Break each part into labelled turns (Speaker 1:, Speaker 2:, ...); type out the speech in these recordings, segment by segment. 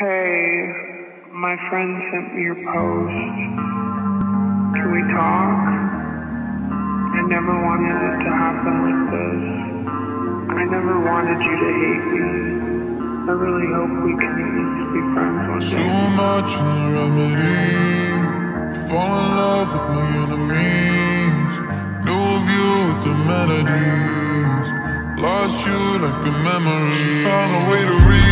Speaker 1: Hey, my friend sent me your post. Can we talk? I never wanted it to happen like this. I never wanted you to hate me. I really hope we can at least be friends one
Speaker 2: Too
Speaker 1: day.
Speaker 2: much in the remedy. Fall in love with my enemies. New view with the melodies. Lost you like a memory. She found a way to read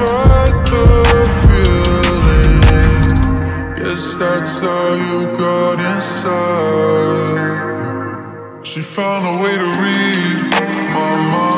Speaker 2: fight the feeling. Guess that's how you got inside. She found a way to read my mind.